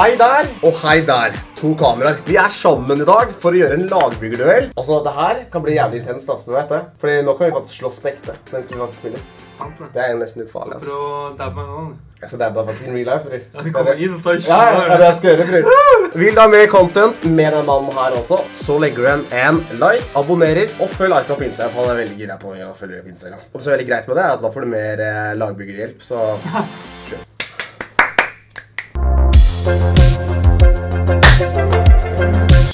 Hei der, og hei der. To kameraer. Vi er sammen i dag for å gjøre en lagbyggerduell. Altså, det her kan bli jævlig intenst, altså, du vet det. Fordi nå kan vi faktisk slåss på ekte mens vi faktisk spiller. Sant det. Det er nesten litt farlig, altså. Prøv å dabbe meg nå. Jeg skal dabbe deg faktisk in real life, bror. Ja, du kommer inn og tar Ja, ja, det er det jeg skal gjøre, bror. Vil du ha mer content med den mannen her også, så legger du igjen en like, abonnerer og følg Arka på Instagram. for Han er veldig gira på å følge på Instagram. Og så er det veldig greit med det, er at da får du mer eh, lagbyggerhjelp, så kjør.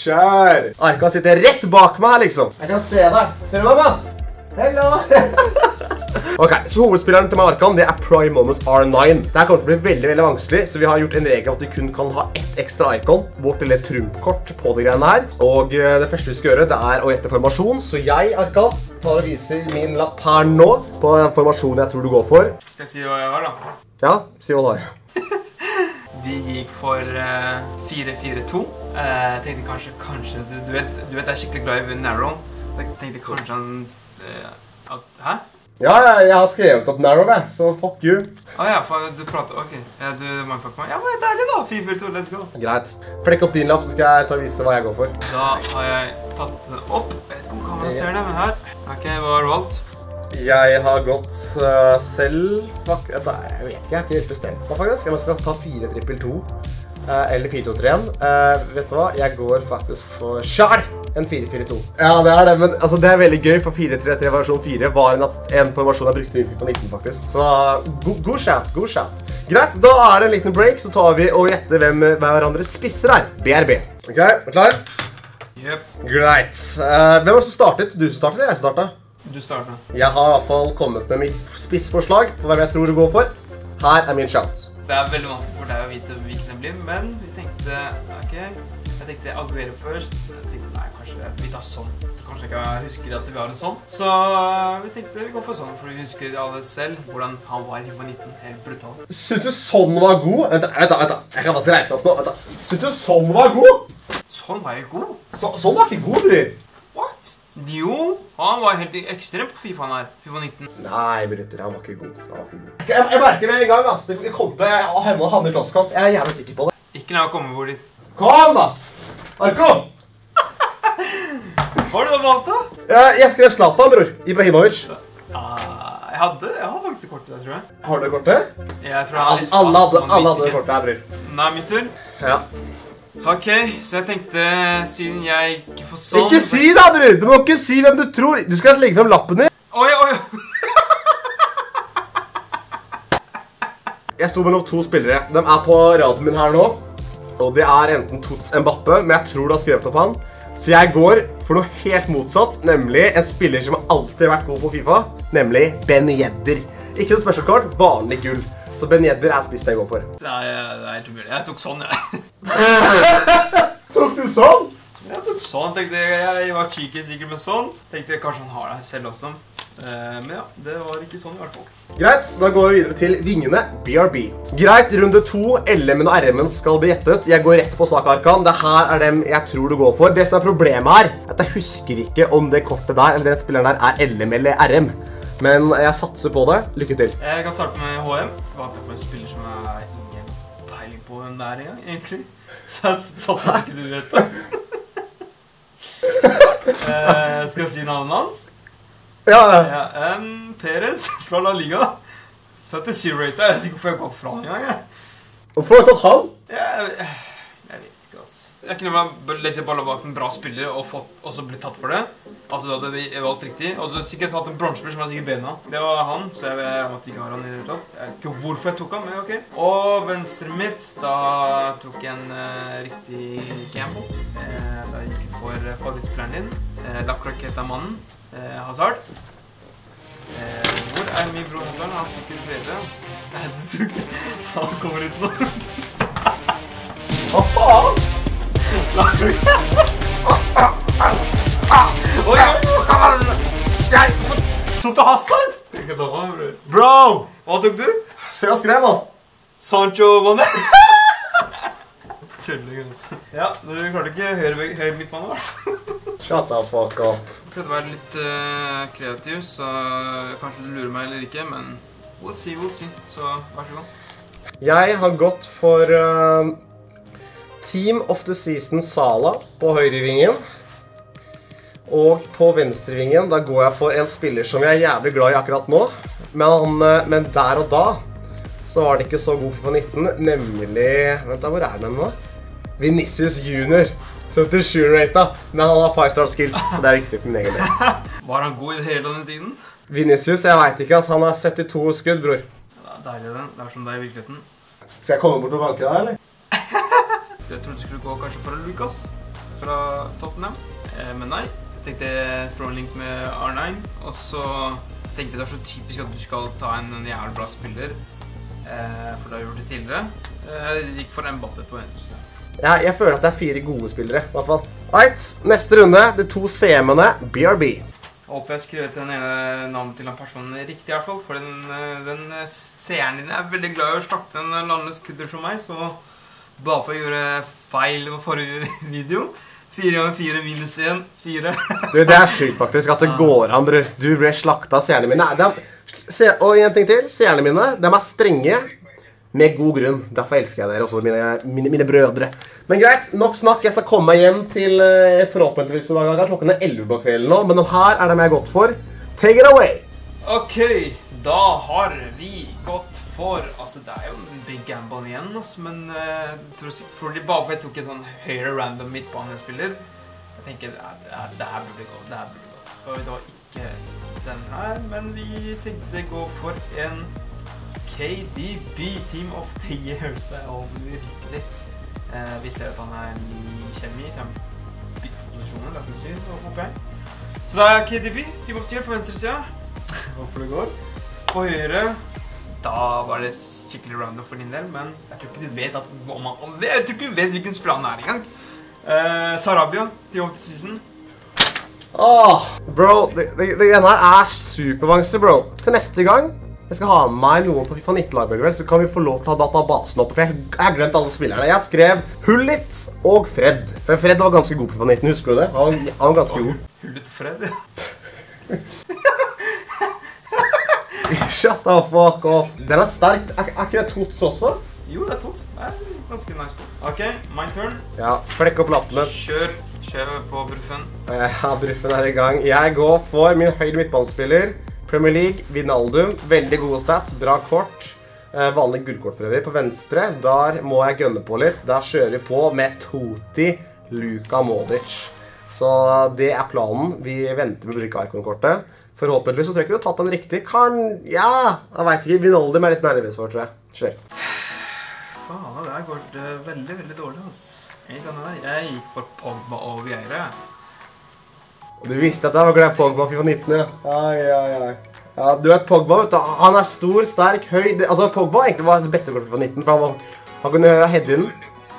Kjør! Arkan sitter rett bak meg her, liksom. Jeg kan se deg. Ser du, mamma? Hello! Ok, så Hovedspilleren til meg Arkan, det er Prime Moments R9. Dette kommer til å bli veldig veldig vanskelig, så vi har gjort en regel at vi kun kan ha ett ekstra icon. Vårt lille trumfkort på det greiene her. Og eh, det første vi skal gjøre, det er å gjette formasjon. Så jeg, Arkan, tar og viser min lapp her nå på den formasjonen jeg tror du går for. Skal jeg si hva jeg har, da? Ja, si hva du har. Vi gikk for eh, 4-4-2. Jeg tenkte kanskje, kanskje du, du, vet, du vet jeg er skikkelig glad i Narrow. Jeg tenkte kanskje han eh, at, Hæ? Ja, ja, jeg har skrevet opp Narrow, jeg, så fuck you. Å ja, for du prater Ok. Ja, du mindfucker meg. Ja, men det ærlig, da. 4-4-2, let's go. Greit. Flekk opp din lapp, så skal jeg ta og vise hva jeg går for. Da har jeg tatt den opp. Jeg vet ikke om kameraet ser det, men her. Ok, hva har du valgt? Jeg har gått eh, selv Fuck, jeg vet ikke, jeg har ikke helt bestemt meg faktisk. Jeg skal ta 4 trippel 2 eh, eller 4-2-3-1. Uh, vet du hva? Jeg går faktisk for Char! En 4-4-2. Ja, det er det, men altså, det er veldig gøy, for 4-3-3 versjon 4 var en, en formasjon jeg brukte på 19, faktisk. Så god, god shout, god shout. Greit, da er det en liten break, så tar vi og gjetter hvem hverandre spisser er. BRB. Ok, er du klar? Yep. Greit. Uh, hvem var det som startet? Du som startet, eller jeg som startet? Du starter. Jeg har fall kommet med mitt spissforslag på hvem jeg tror du går for. Her er min shout. Det er veldig vanskelig for deg å vite hvilken det blir, men vi tenkte ok, jeg tenkte Aguero først. Jeg tenkte nei, kanskje vi tar sånn. Kanskje ikke jeg husker at vi har en sånn. Så vi tenkte vi går for sånn, for vi husker alle selv hvordan han var i FIFA 19. Helt brutal. Syns du sånn var god? Vent, da, vent, vent. Jeg kan faktisk reise meg opp nå. Vent. Syns du sånn var god? Sånn var jo god. Så, sånn var ikke god, bror. What? Jo, han var helt ekstrem på FIFA her. FIFA 19. Nei, Brutter, han var ikke god. Han var ikke god. Jeg, jeg merker det en gang, ass. Det kom til å havne i slåsskamp. Jeg er jævlig sikker på det. Ikke la meg komme bort dit. Kom, da! Arko! Hva har du da valgt, da? Jeg, jeg skrev Zlatan, bror. Ibrahimovic. Ja, jeg hadde, jeg hadde faktisk kortet der, tror jeg. Har du kortet? Jeg tror jeg Alle, hadde alle hadde, alle hadde kortet her, bror. Nå er min tur. Ja. Ok, så jeg tenkte, siden jeg ikke får sånn... Ikke si det, bror! Du må ikke si hvem du tror. Du skal legge frem lappen din. Oi, oi, Jeg sto mellom to spillere. De er på raden min her nå. Og det er enten Tots Mbappe, men jeg tror du har skrevet opp han. Så jeg går for noe helt motsatt, nemlig en spiller som alltid har vært god på Fifa. Nemlig Ben Yedder. Ikke noe special card, vanlig gull. Så Ben Yedder er spist jeg går for. Nei, det er helt umulig. Jeg tok sånn, jeg. Tok du sånn? Jeg tok sånn, tenkte jeg. Jeg var cheeky sikkert med sånn. Tenkte jeg kanskje han har det selv også. Eh, men ja, det var ikke sånn i hvert fall. Greit, da går vi videre til vingene. BRB. Greit, runde to. LM-en og RM-en skal bli gjettet. Jeg går rett på sak, Arkan. Det her er dem jeg tror du går for. Det som er problemet her, er at jeg husker ikke om det kortet der, eller den spilleren der, er LM eller RM. Men jeg satser på det. Lykke til. Jeg kan starte med HM. Jeg valgte på en spiller som er på hvem det er engang, egentlig. Så jeg satt der ikke du vet. Eh, skal jeg si navnet hans? Ja, ja. Ja, um, Perez fra La Liga. 77-rater. Jeg vet ikke hvorfor jeg går fra han engang. Hvorfor har du tatt han? Jeg, jeg vet ikke, altså. Jeg kunne bare Ledger vært en bra spiller og fått, også blitt tatt for det. Altså, du hadde valgt riktig. Og du hadde sikkert hatt en bronsespiller som var sikkert bena. Det var han, så jeg vet at vi ikke har han i det hele tatt. Jeg vet ikke hvorfor jeg tok han, men ok. Og venstre mitt, da tok jeg en uh, riktig Campbell. Uh, da gikk jeg for uh, favorittspilleren din. Uh, La Croqueta-mannen. Uh, Hazard. Hvor er min bror Hazard? Han tok en tredje. Han kommer ut nå. Jeg tok du Hazard? Ikke ta meg, bror. Bro! Hva tok du? Se hva jeg skrev, da. Sancho Mane? Tulling, altså. Ja, du klarte ikke høyre, høyre midtbane, da. Shut the fuck up. Prøvde å være litt uh, kreativ, så kanskje du lurer meg eller ikke, men we'll see, we'll see. Så vær så god. Jeg har gått for uh, Team of the Season Sala på høyrevingen. Og på venstrevingen da går jeg for en spiller som jeg er jævlig glad i akkurat nå. Men, han, eh, men der og da så var han ikke så god for 19, nemlig Vent, da, hvor er den nå? Vinicius Junior. 77-rata. Men han har five star skills, så det er viktig for min egen del. Var han god i det hele denne tiden? Vinicius, jeg veit ikke. Altså, Han har 72 skudd, bror. Det er deilig, den. Det er som det er i virkeligheten. Skal jeg komme bort og banke deg, eller? Jeg trodde du skulle gå kanskje for Lucas fra Tottenham, eh, men nei. Jeg tenkte Sprawlink med R9, og så tenkte jeg det er så typisk at du skal ta en, en jævlig bra spiller, eh, for du har gjort det tidligere. Eh, Jeg gikk for Mbappé på venstre side. Ja, jeg føler at det er fire gode spillere, i hvert fall. Right, neste runde. De to CM-ene. BRB. Jeg håper jeg har skrevet den ene navnet til den personen riktig, i hvert fall. For den, den seeren din er veldig glad i å snakke en landløs kudder som meg, så bare for å gjøre feil på forrige video Fire ganger fire minus én. Fire. Du, Det er sjukt faktisk at det går an, bror. Du ble slakta av seerne mine. Nei, de, se, og en ting til. Seerne mine de er strenge med god grunn. Derfor elsker jeg dere også, mine, mine, mine brødre. Men greit, nok snakk. Jeg skal komme meg hjem til eh, forhåpentligvis i dag. Klokken er 11 på kvelden nå, men de her er dem jeg har gått for. Take it away! Ok, da har vi gått for Altså, det er jo en big gamble igjen, altså, men tror jeg tror fordi bare fordi jeg tok en sånn høyere random midtbanespiller Jeg tenker det, er, det, er, her burde gå. Det her burde gå. Og det var ikke den her, men vi tenkte gå for en KDB, Team of the Year. Så det virkelig. Eh, vi ser at han er ny kjemi, så han bytter posisjoner, er håper jeg. Så det er KDB, Team of the Year på venstre sida. Håper det går. På høyre Da var det skikkelig random for din del, men jeg tror ikke du vet at man, Jeg tror ikke du vet hvilken spiller han er engang. Uh, Sarabia, Team of the Season. Åh, bro, det, det, det greiene her er supervanskelig, bro. Til neste gang jeg skal ha med meg noen på FIFA 19-laget, så kan vi få lov til å ha databasen oppe. For jeg, jeg har glemt alle spillerne. Jeg skrev Hullit og Fred. For Fred var ganske god på FIFA 19, husker du det? Han, han var ganske god. Hullet Fred. Shut the fuck up. Den er sterk. Er, er ikke det Tots også? Jo, det er tots. Det er ganske nice. OK, my turn. Ja, flekk opp lappene. Kjør. Kjør på Bruffen. Ja, Bruffen er i gang. Jeg går for min høyre midtbanespiller. Premier League, Vinaldum. Veldig gode stats, bra kort. Eh, vanlig gullkort for øvrig. På venstre, der må jeg gønne på litt. Der kjører vi på med Toti Luka Modic. Så det er planen. Vi venter med å bruke Icon-kortet. Forhåpentligvis så tror jeg ikke du har tatt den riktig. Kan Ja! Jeg veit ikke. Vinaldum er litt nervøs for, tror jeg. Kjør. Faen, det her går veldig, veldig dårlig, altså. Jeg, kan det. jeg gikk for Pogba og Vieira. Du visste at jeg var glad i Pogba fra 19, ja. Ai, ai, ai. Ja, du vet Pogba, vet du. Han er stor, sterk, høy. Altså, Pogba egentlig var det beste kortet FIFA 19, for han, var, han kunne heade inn.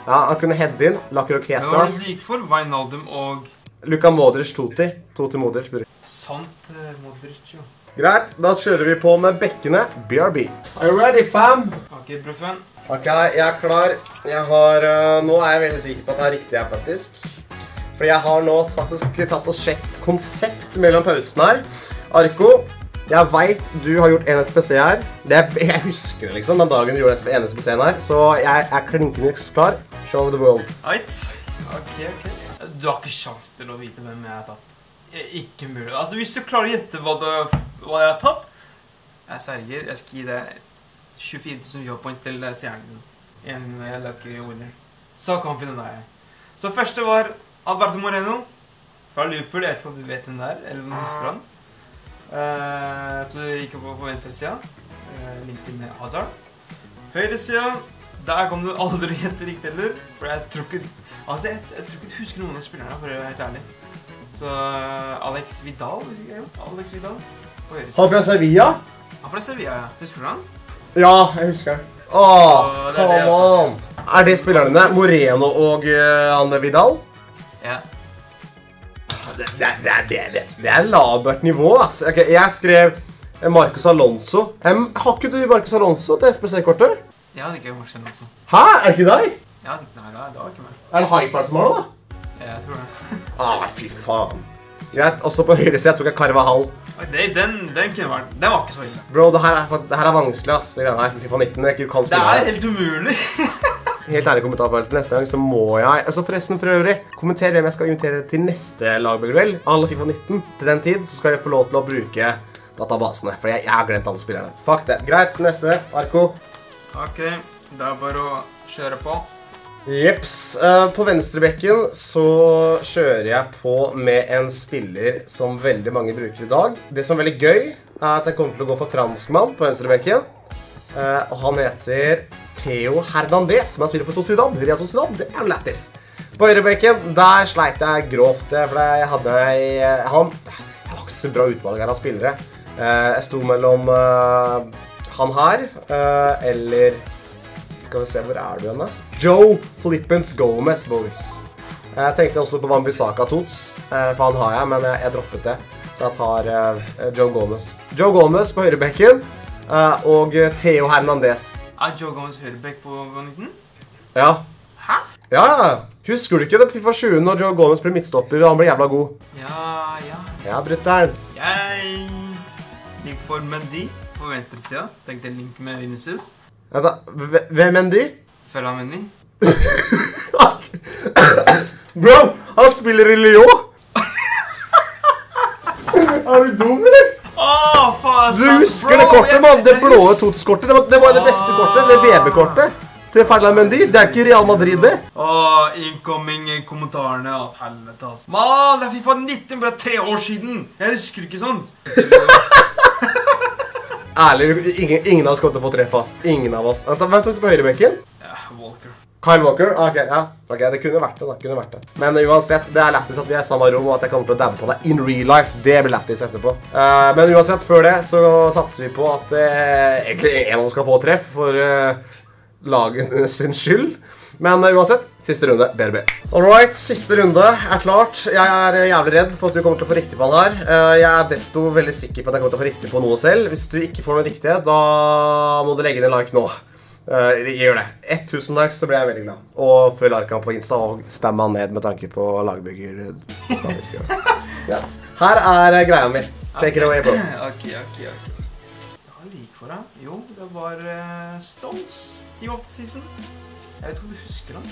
Ja, han kunne heade inn. La Hva det du gikk for? Wijnaldum og Luka Modric Toti. Toti Modric. Sant eh, Modric, jo. Greit, da kjører vi på med bekkene. BRB. Are you ready, fam? OK, Bruffen. Ok, jeg er klar. Jeg har, øh, nå er jeg veldig sikker på at det er riktig her, faktisk. Fordi jeg har nå faktisk tatt og sjekket konsept mellom pausen her. Arko, jeg vet du har gjort en SPC her. Det jeg husker det liksom, den dagen du gjorde en SPC-en her. Så jeg er klinkende klar. Show the world. Right. OK, OK. Du har ikke sjans til å vite hvem jeg har tatt. Eh, Ikke mulig. Altså, Hvis du klarer å gjette hva, det, hva jeg har tatt Jeg sverger, jeg skal gi deg 24 000 viewpoints til stjernen. En eh, lucky winner. Så confident er jeg. Så første var Alberto Moreno fra Liverpool. Jeg vet ikke om du vet den der, eller om du husker han. Uh, så det gikk på, på venstresida. Uh, Linken med Hazard. Høyresida. Der kom du aldri gjette riktig heller. For jeg tror ikke Altså, jeg, jeg tror ikke du husker noen av spillerne, for å være helt ærlig. Så eh, Alex Vidal, hvis ikke jeg Alex Vidal. Han fra Sevilla? Han fra Sevilla, ja. Husker du han? Ja, jeg husker han. Åh, come on. Er det spillerne? Moreno og uh, Anne Vidal? Ja. Det, det, det, det, det, er labert nivå, ass. Ok, jeg skrev eh, Marcus Alonso. Em, har ikke du Marcus Alonso til SPC-kortet? Jeg hadde ikke Marcus Alonso. Hæ? Er det ikke deg? Jeg hadde ikke, nei, det var- ikke meg. Er det Hyper som har det, da? Jeg tror det. Ah, fy faen. Greit. Også på høyre siden tok jeg Carvahall. halv. Nei, den, den kunne vært Den var ikke så ille. Bro, det her er, det her er vanskelig, ass. Det greiene her. FIFA 19. Jeg ikke kan Det er helt umulig. helt ærlig kommentarfelt neste gang, så må jeg Altså forresten, for øvrig, kommenter hvem jeg skal invitere til neste lagbyggerduell. Alle Fifa 19. Til den tid så skal jeg få lov til å bruke databasene, for jeg, jeg har glemt alle spillerne. Fuck det. Greit. Neste. Arko. Ok, det er bare å kjøre på. Jeps. Eh, på venstrebekken så kjører jeg på med en spiller som veldig mange bruker i dag. Det som er veldig gøy, er at jeg kommer til å gå for franskmann på venstrebekken. Eh, og han heter Theo Hernandez, som han spiller for Sociedad. Real Sociedad, det er jo lættis. På høyrebekken, der sleit jeg grovt, det, for jeg hadde han, jeg har ikke så bra utvalg her av spillere. Eh, jeg sto mellom eh, han her, eh, eller skal vi se, hvor er du henne? Joe Flippens Gomez, boys. Jeg tenkte også på Wambisaka Tots, eh, for han har jeg, men jeg, jeg droppet det. Så jeg tar uh, Joe Gomez. Joe Gomez på høyrebekken, uh, og Theo Hernandez. Er Joe Gomez høyrebekk på 19? Ja. Hæ? Ja. Husker du ikke det Fifa 20 når Joe Gomez ble midtstopper og han ble jævla god? Ja, ja. Ja, brutter'n. Jeg gikk for Mendy på venstresida. Tenkte link med Vinicius. Vent da, Hve- Hvem enn Følger han Bro, han spiller i Lyon! er du dum, eller? Åh, faen, Du husker bro, det kortet, mann? Det blå Tots-kortet. Det, var- det var det beste kortet. Det VB-kortet til Ferland Mendy. Det er ikke Real Madrid, det. Åh, incoming i kommentarene, altså, helvete, altså. Mann, det er FIFA 19, bare tre år siden. Jeg husker ikke sånt. Ærlig, ingen, ingen av oss kom til å få treff, ass. Ingen av oss. Vent, Hvem tok du på høyrebekken? Kyle Walker? Ah, Ok, ja. Ok, Det kunne vært det. da, kunne vært det. Men uansett, det er lættis at vi er i samme rom, og at jeg kommer til å dabbe på deg in real life. Det blir lættis etterpå. Uh, men uansett, før det så satser vi på at uh, egentlig en av oss skal få treff for uh, laget sin skyld. Men eh, uansett, siste runde, BRB. Alright, siste runde er klart. Jeg er eh, jævlig redd for at du kommer til å få riktig på den her. Eh, jeg er desto veldig sikker på at jeg kommer til å få riktig på noe selv. Hvis du ikke får noe riktig, da må du legge inn en like nå. Uh, gjør det. 1000 likes, så blir jeg veldig glad. Og følg Arkan på Insta og spam han ned med tanke på lagbygger. yes. Her er greia mi. Take it away, bro. Okay, okay, okay. Har lik for deg. Jo, det var uh, Stones i of the Season. Jeg vet ikke om du husker han.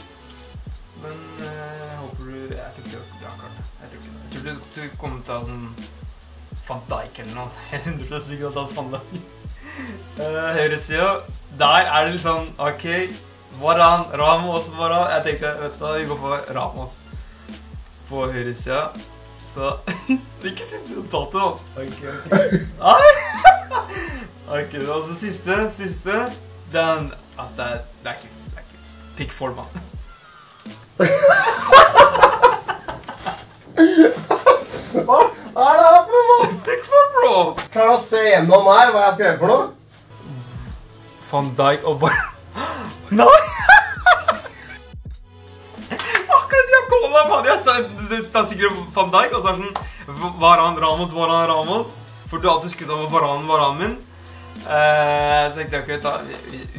Men uh, jeg håper du Jeg tror ikke du har klart det. Jeg tror. Jeg tror du, du kommer til å ha sånn Van Dijk eller noe. Jeg er 100 sikker på at han fant Dijk. Uh, Høyresida, der er det litt sånn OK. Varan, Ramos, Varan. Jeg tenkte vet du, vi går for Ramos på høyresida. Så Ikke sitt dato. da. Ok, og så siste. Siste. Den Altså, det er, det er kult. Det er ikke Pick four, mann. Hva er det her for noe? Pick four, bro! Klarer du å se gjennom her hva jeg har skrevet for noe? Van Dijk og Bar... Nei! Akkurat har calla på det. Det er sikkert Van Dijk, og så er det sånn Varan Ramos, Varan Ramos. For du har alltid skutt av Varan, Varan min. Eh, så tenkte jeg ok,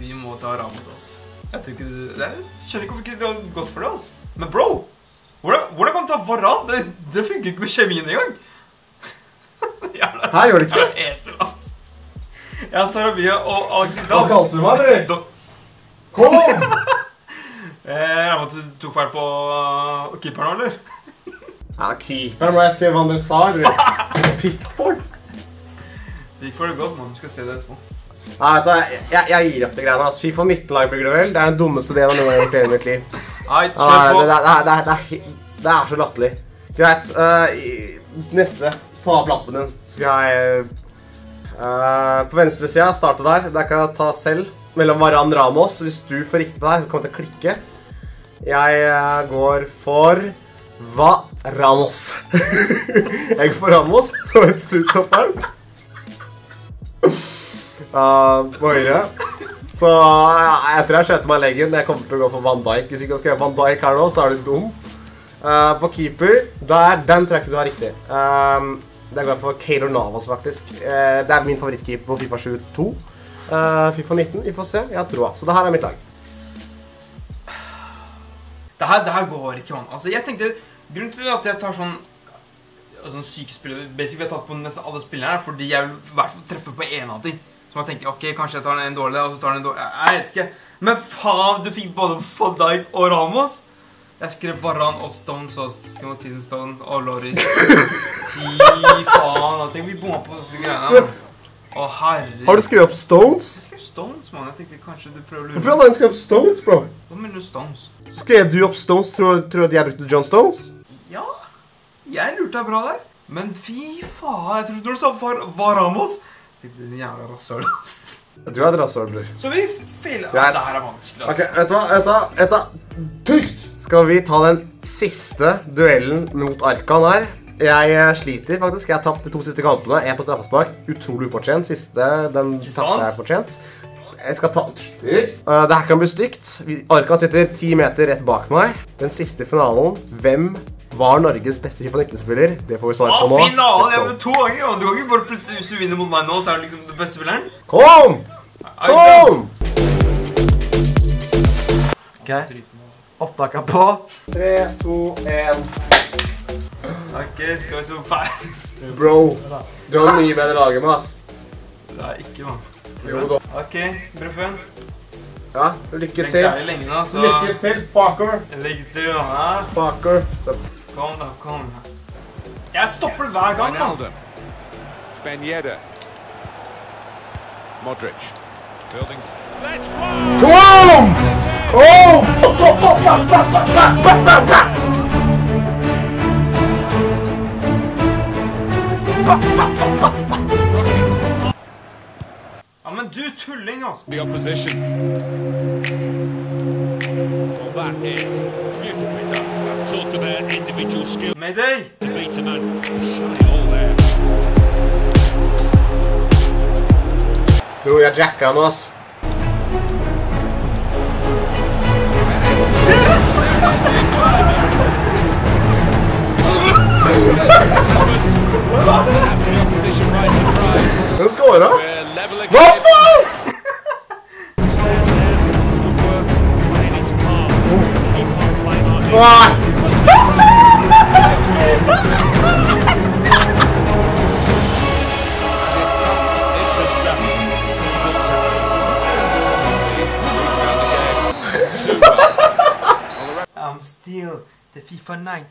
vi, må ta Ramos, ass. Jeg tror ikke du Jeg skjønner ikke hvorfor ikke det har gått for det, ass. Men bro, hvordan kan du ta Varan? Det, det funker ikke med kjemien engang. Jævla Her gjør det ikke. jævla esel, ass. Har Sarabia og Hva kalte du meg, eller? Kom! Eh, Jeg regner med at du tok feil på uh, keeperen, eller? Ja, keeperen må jeg skrive Van der Sar. eller? Pickford. Det gikk for det godt, mann. Du skal se det etterpå. Nei, vet du, jeg, jeg, jeg gir opp det greiene. Altså, Fifa 19-lag bygger det vel. Det er den dummeste delen jeg noen gang har gjort i hele mitt liv. Nei, Ja, kjør det, på. det, det, det, det, er, he- det er så latterlig. Greit. eh, i- neste. Ta opp lappen din. Skal jeg uh, På venstre sida, starte der. Der kan jeg ta selv. Mellom Varan Ramos. Hvis du får riktig på deg, så kommer jeg til å klikke. Jeg uh, går for Hva Ramos. jeg går for Ramos på venstre utstopperen. Uh, på høyre. Så ja, jeg tror jeg skjøter meg leggen. Jeg kommer til å gå for Van Dijk. Hvis ikke du skal gjøre Van Dijk her nå, så er du dum. Uh, på keeper, der, den tror jeg ikke du har riktig. Um, det går for Caylor Navas, faktisk. Uh, det er min favorittkeeper på Fifa 7-2. Uh, Fifa 19, vi får se. Jeg har troa. Så det her er mitt lag. Det her, det her går ikke an. Altså, jeg tenkte Grunnen til at jeg tar sånn Sånn sykespillere Basically jeg har tatt på nesten alle spillerne er fordi jeg vil i hvert fall treffe på en av dem. Så jeg tenkte ok, kanskje jeg tar en dårlig, og så tar den en dårlig Jeg vet ikke. Men faen, du fikk både van og Ramos. Jeg skrev Varan og Stones og Timothy Season Stones og Loris. Fy faen. Jeg tenker vi bomma på disse greiene. Å, herre. Har du skrevet opp Stones? skrev Stones, mann. Jeg tenkte kanskje du prøver å lure Hvorfor har du skrevet opp Stones, bro? Hva mener du Stones? Skrev du opp Stones? Tror tror du at jeg brukte John Stones? Ja, jeg lurte deg bra der. Men fy faen. Jeg trodde når du sa Var Varamos Din jævla rasshøl. ass. Du er et rasshøl, bror. Så vi feiler. Greit. Det her er vanskelig, altså. hva? Vet du hva? Vet du hva? Skal vi ta den siste duellen mot Arkan her? Jeg eh, sliter faktisk. Jeg har tapt de to siste kampene. En på straffespark. Utrolig ufortjent. Siste, den tapte jeg fortjent. Jeg skal ta Eh, det her kan bli stygt. Arkan sitter ti meter rett bak meg. Den siste finalen. Hvem var Norges beste FIFA 19-spiller? Det får vi svare Ah, på nå. finalen! Jeg har to ganger. og Du kan ikke bare plutselig Hvis du vinner mot meg nå, så er du liksom den beste spilleren. Kom! Kom! Ok. Opptaket på. Tre, to, én. Ok, skal vi se på feil. Bro, du har mye bedre lag med, ass. Det er ikke, mann. Jo da. Ok, Breffen. Ja, lykke Tenk til. lenge nå, så Lykke til, fucker. Lykke til. Ja. Fucker. Kom, da. Kom. da. Jeg stopper hver gang, da. Wijnaldum. Ben Yedder. Modric. Buildings. Let's fly! Kom! Kom! Ja, men du tulling, altså. The opposition. Well, that is beautifully done. Talk about individual skill Mayday! to beat a man. Shot it all there. Bro, jeg jacker han nå, ass.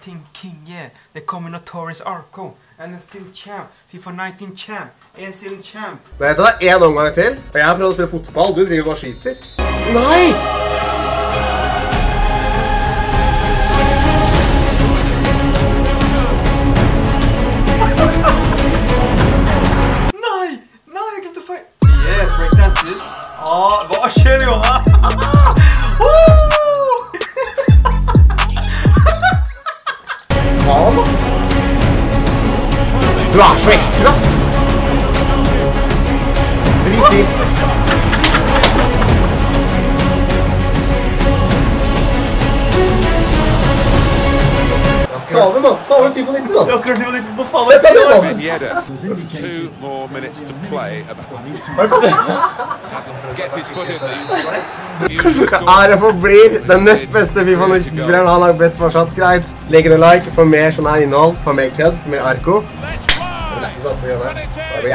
19 king, yeah. The Notorious Arco. And a still champ. FIFA 19 champ. And still champ. Nei, er én omgang til, og jeg har prøvd å spille fotball. Du driver bare og skyter. Nei! Ta over, mann. Ta over FIFA 19, da. Sett deg ned, Ben mann. Yedder. Two more minutes to play. Gets his foot in there. Huge score. Er og forblir den nest beste FIFA 19-spilleren. Han har best fortsatt. Greit. Legg en like for mer sånn her innhold. For mer kødd. For mer Arko. Let's fly! Lættis, ass, å gjøre det. Det blir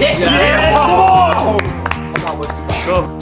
jævlig lættis. Focus. Focus.